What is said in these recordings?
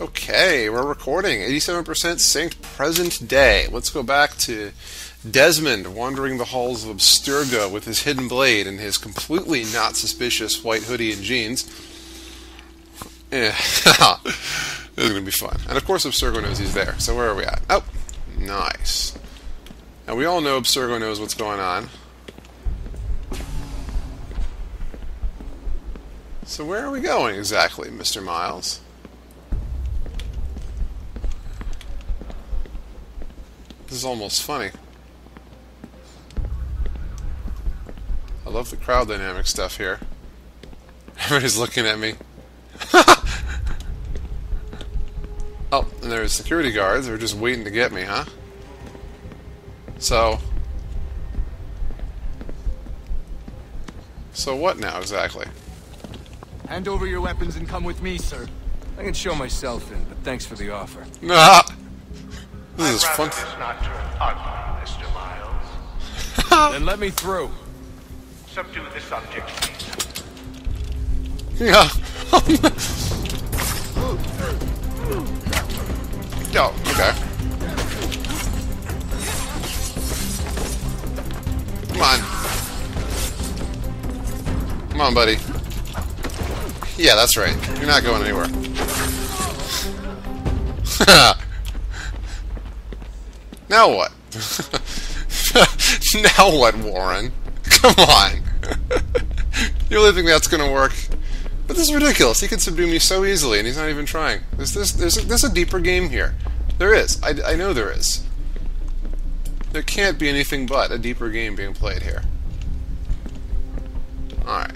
Okay, we're recording. 87% synced present day. Let's go back to Desmond wandering the halls of Abstergo with his hidden blade and his completely not suspicious white hoodie and jeans. Yeah, this is going to be fun. And of course, Abstergo knows he's there. So where are we at? Oh, nice. Now we all know Abstergo knows what's going on. So where are we going exactly, Mr. Miles? This is almost funny. I love the crowd dynamic stuff here. Everybody's looking at me. oh, and there's security guards. They're just waiting to get me, huh? So... So what now, exactly? Hand over your weapons and come with me, sir. I can show myself in, but thanks for the offer. Nah! This is fun. rather not ugly, Mr. Miles. then let me through. Subdue the subject, please. Yeah. oh, okay. Come on. Come on, buddy. Yeah, that's right. You're not going anywhere. now what? now what, Warren? Come on. you really think that's going to work? But this is ridiculous. He can subdue me so easily, and he's not even trying. There's this. There's a, there's a deeper game here. There is. I, I know there is. There can't be anything but a deeper game being played here. All right.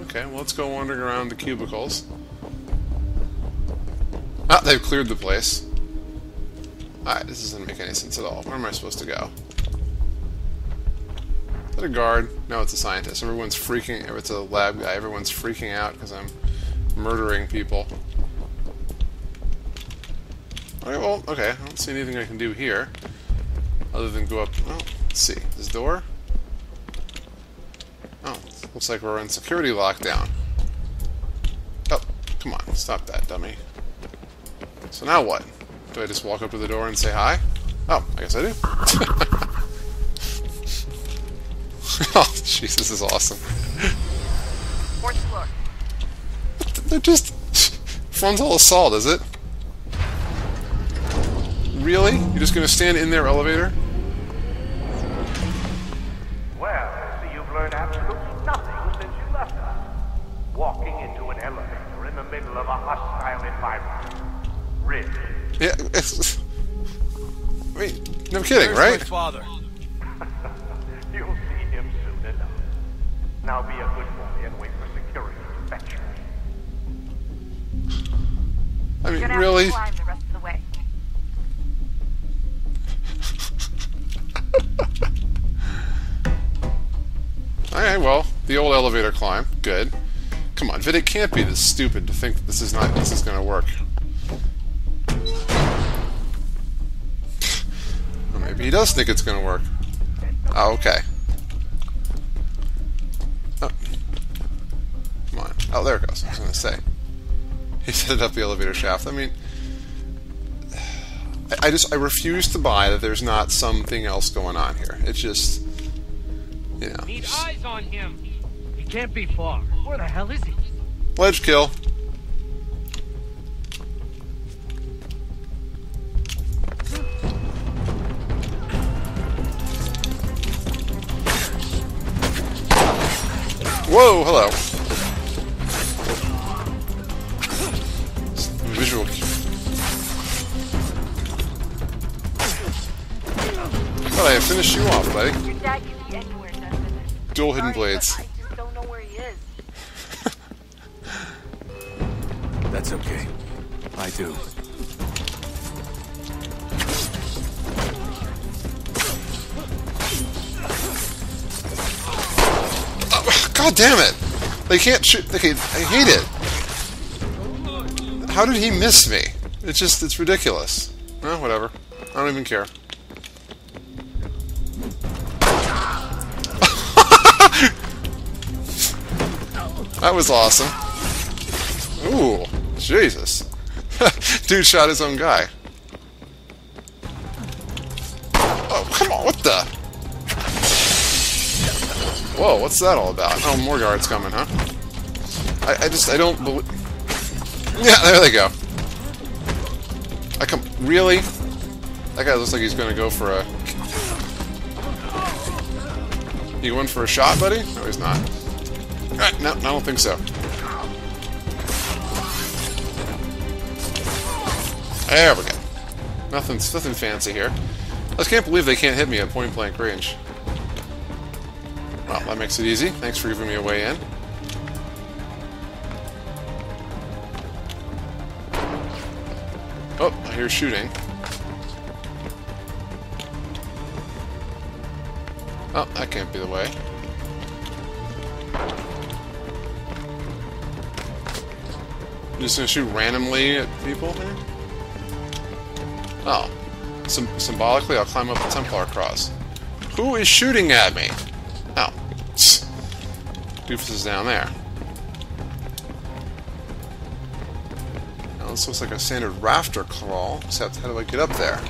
Okay. Well, let's go wandering around the cubicles. Ah, they've cleared the place. Alright, this doesn't make any sense at all. Where am I supposed to go? Is that a guard? No, it's a scientist. Everyone's freaking... It's a lab guy. Everyone's freaking out because I'm murdering people. Alright, well, okay. I don't see anything I can do here. Other than go up... Oh, let's see. This door? Oh, looks like we're in security lockdown. Oh, come on. Stop that, dummy. So now what? Do I just walk up to the door and say hi? Oh, I guess I do. oh, jeez, this is awesome. Fourth floor. They're just frontal assault, is it? Really? You're just gonna stand in their elevator? Well, I see you've learned absolutely nothing since you left us. Walking into an elevator in the middle of a hostile environment. Really? Yeah. It's, I mean, no kidding, Where's right? my father? You'll see him soon enough. Now be a good boy and wait for security to fetch you. I mean, You're really? have to climb the rest of the way. Alright, well, the old elevator climb. Good. Come on, Vidic can't be this stupid to think that this is not this is gonna work. He does think it's gonna work. Oh, okay. Oh. Come on. Oh, there it goes. I was gonna say. He set it up the elevator shaft. I mean, I, I just I refuse to buy that there's not something else going on here. It's just, you know, Need eyes on him. He can't be far. Where the hell is he? ledge kill. Whoa, hello. Visual. Well, I finished you off, buddy. Your dad could be anywhere, Desmond. Dual hidden blades. I just don't know where he is. That's okay. I do. God damn it! They can't shoot. Okay, I hate it. How did he miss me? It's just, it's ridiculous. No, whatever. I don't even care. That was awesome. Ooh, Jesus. Dude shot his own guy. Oh, come on, what the? Whoa, what's that all about? Oh, more guards coming, huh? I, I just, I don't believe... Yeah, there they go. I come... Really? That guy looks like he's gonna go for a... You going for a shot, buddy? No, he's not. No, I don't think so. There we go. Nothing, nothing fancy here. I just can't believe they can't hit me at point blank range. Well, that makes it easy. Thanks for giving me a way in. Oh, I hear shooting. Oh, that can't be the way. I'm just gonna shoot randomly at people here? Oh. Sym symbolically, I'll climb up the Templar cross. Who is shooting at me? Oh. Doofus is down there. Now this looks like a standard rafter crawl, except how do I get up there?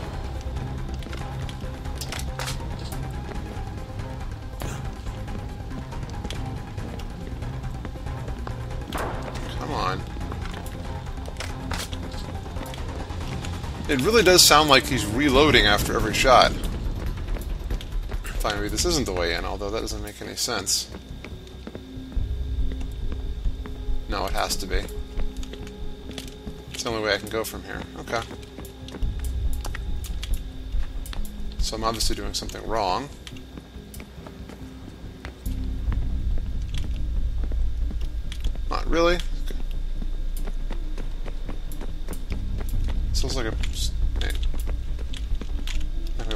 Come on. It really does sound like he's reloading after every shot. Maybe this isn't the way in, although that doesn't make any sense. No, it has to be. It's the only way I can go from here. Okay. So I'm obviously doing something wrong. Not really.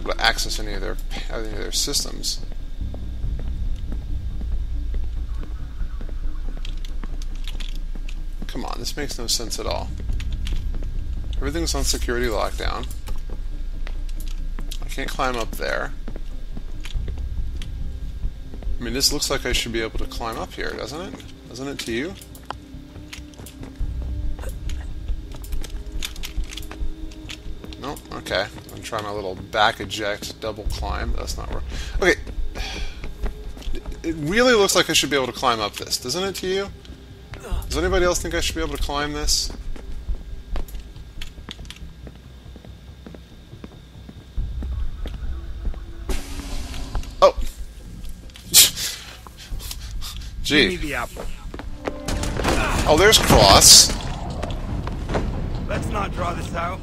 Able to access any of their any of their systems. Come on, this makes no sense at all. Everything's on security lockdown. I can't climb up there. I mean, this looks like I should be able to climb up here, doesn't it? Doesn't it to you? Nope, okay. I'm trying my little back eject double climb. That's not work. Okay. It really looks like I should be able to climb up this, doesn't it to you? Does anybody else think I should be able to climb this? Oh! Give me Gee. the apple. Oh, there's Cross. Let's not draw this out.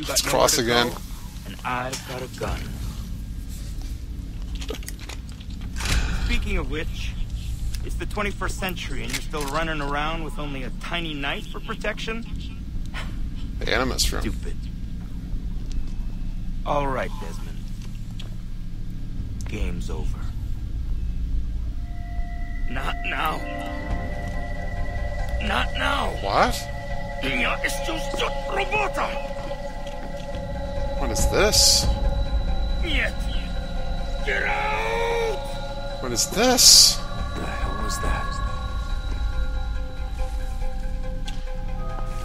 You got It's nowhere Cross to again. go, and I've got a gun. Speaking of which, it's the 21st century and you're still running around with only a tiny knife for protection? The Animus room. Stupid. All right, Desmond. Game's over. Not now. Not now. What? Я еще ждет работа. What is this? Get out! What is this? What The hell was that?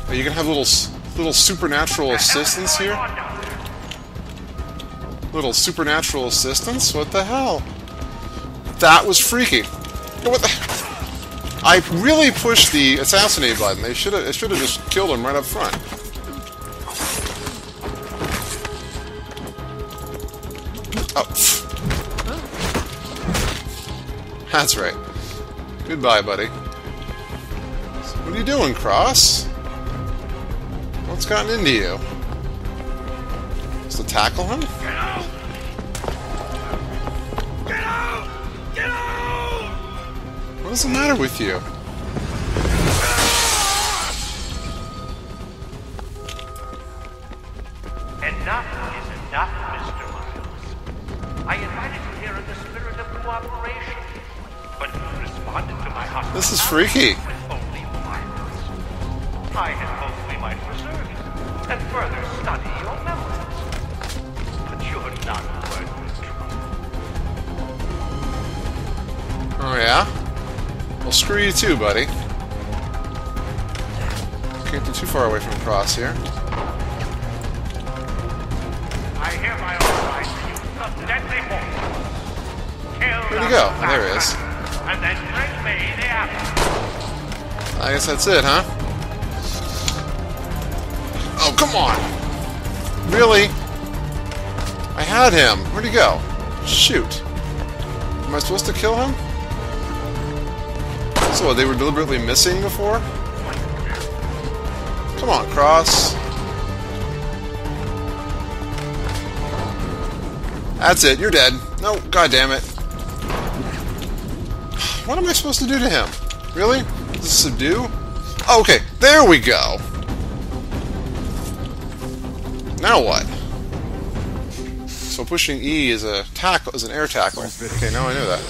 Are you gonna have little little supernatural assistance here? Little supernatural assistance? What the hell? That was freaky. What the? I really pushed the assassinate button. They should have. It should have just killed him right up front. Oh. That's right. Goodbye, buddy. What are you doing, Cross? What's gotten into you? Is to tackle him? Get out! Get out! Get out! What is the matter with you? Freaky. I had hoped we might preserve you and further study your memories. But you're not worth. Oh yeah? Well, screw you too, buddy. Can't get too far away from the cross here. I hereby authorize the deadly. Where'd he go? There he is. And then bring me the apple. I guess that's it, huh? Oh, come on! Really? I had him. Where'd he go? Shoot. Am I supposed to kill him? So they were deliberately missing before? Come on, Cross. That's it, you're dead. No, god damn it. What am I supposed to do to him? Really? Just subdue? Oh, okay, there we go. Now what? So pushing E is a tackle, is an air tackle. Okay, now I know that.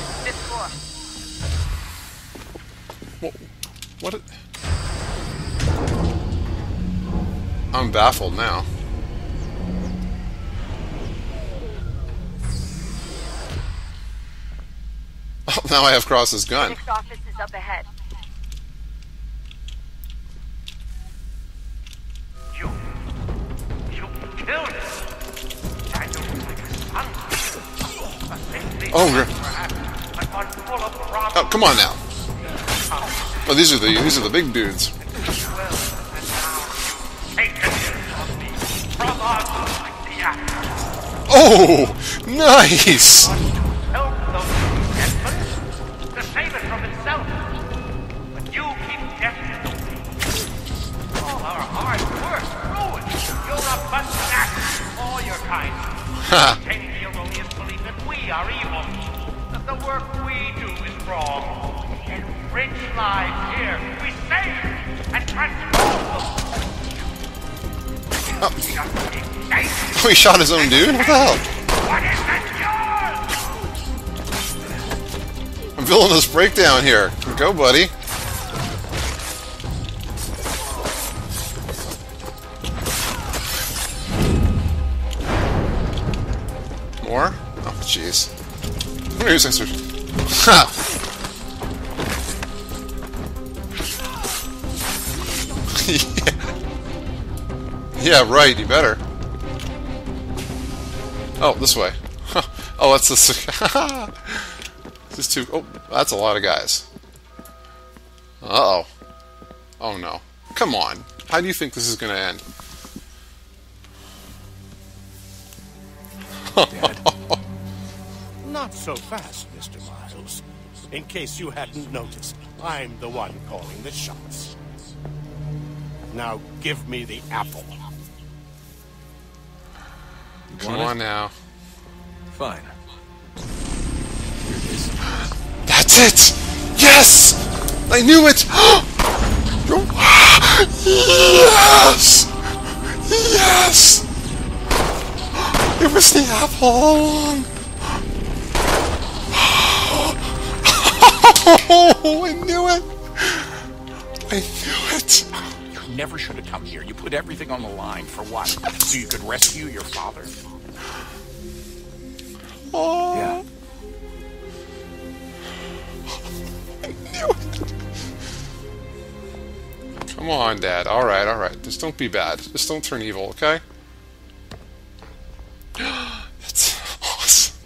What? it- I'm baffled now. Oh, now I have Cross's gun. Next office is up ahead. You. You killed him. I don't like a son. A saintly Oh, man, perhaps, but full of promise. Oh, come on now. Oh, these are the these are the big dudes. Well, and The erroneous belief that we are evil. That the work we do is wrong. Lives here. We save and transform. Oh. He shot his own dude. What the hell? I'm feeling this breakdown here. Go, buddy. Jeez. Here's extra. Ha! yeah. yeah, right. You better. Oh, this way. oh, that's this. This is too. Oh, that's a lot of guys. Uh oh. Oh no. Come on. How do you think this is going to end? Not so fast, Mr. Miles. In case you hadn't noticed, I'm the one calling the shots. Now give me the apple. Come Want it? on now. Fine. Here it is. That's it! Yes! I knew it! yes! Yes! It was the apple all along! Oh, I knew it! I knew it! You never should have come here. You put everything on the line for what? So you could rescue your father? Oh, Yeah. I knew it! Come on, Dad. Alright, alright. Just don't be bad. Just don't turn evil, okay? That's awesome.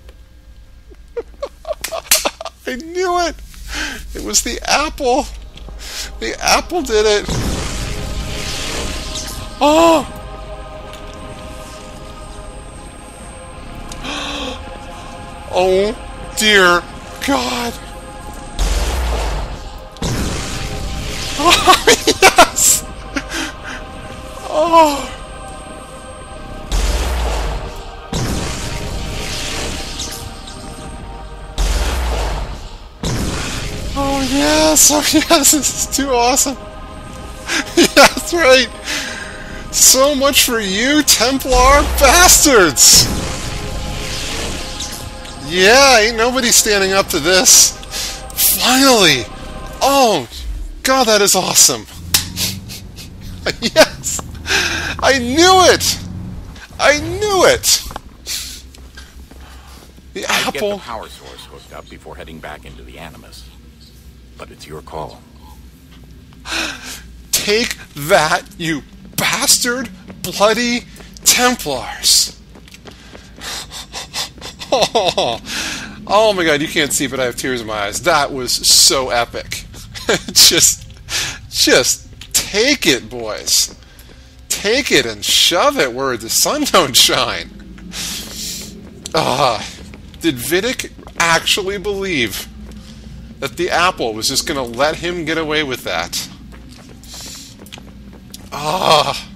I knew it! Was the apple! The apple did it! Oh! Oh, dear God! Oh, yes! Oh, Oh, yes! This is too awesome! yeah, that's right! So much for you, Templar bastards! Yeah, ain't nobody standing up to this. Finally! Oh, God, that is awesome. yes! I knew it! I knew it! The I'd get the apple. power source hooked up before heading back into the Animus. But it's your call. Take that, you bastard, bloody Templars! Oh, my god, you can't see, but I have tears in my eyes. That was so epic. just, just take it, boys. Take it and shove it where the sun don't shine. Ah, did Vidic actually believe that the apple was just going to let him get away with that? Ah.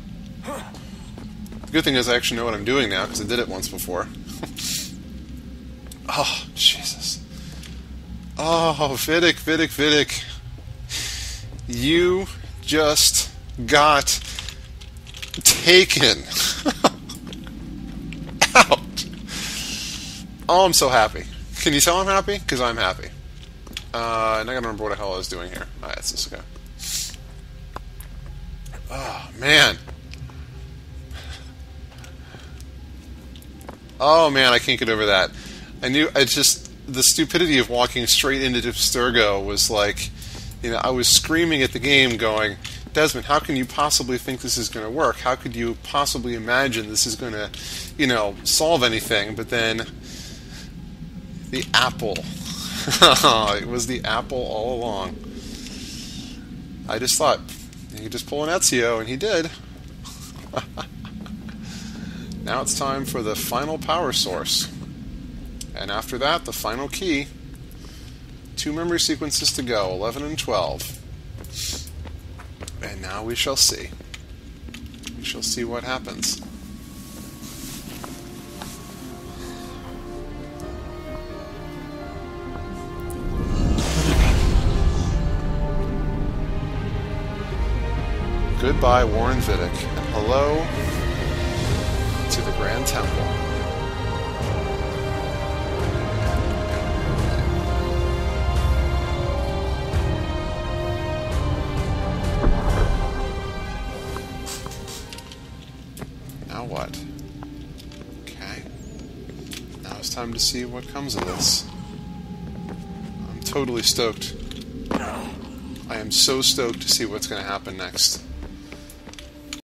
The good thing is I actually know what I'm doing now because I did it once before. oh, Jesus. Oh, Vidic, Vidic, Vidic. You just got taken. Out. Oh, I'm so happy. Can you tell I'm happy? Because I'm happy. Uh, I gotta remember what the hell I was doing here. Alright, it's this guy. Oh, man. Oh, man, I can't get over that. I knew, I just, the stupidity of walking straight into Abstergo was like, you know, I was screaming at the game going, Desmond, how can you possibly think this is going to work? How could you possibly imagine this is going to, you know, solve anything? But then the apple. it was the apple all along. I just thought he just pull an Ezio, and he did. now it's time for the final power source. And after that, the final key. Two memory sequences to go 11 and 12. And now we shall see. We shall see what happens. Goodbye, Warren Vidic, and hello to the Grand Temple. Now what? Okay. Now it's time to see what comes of this. I'm totally stoked. I am so stoked to see what's going to happen next.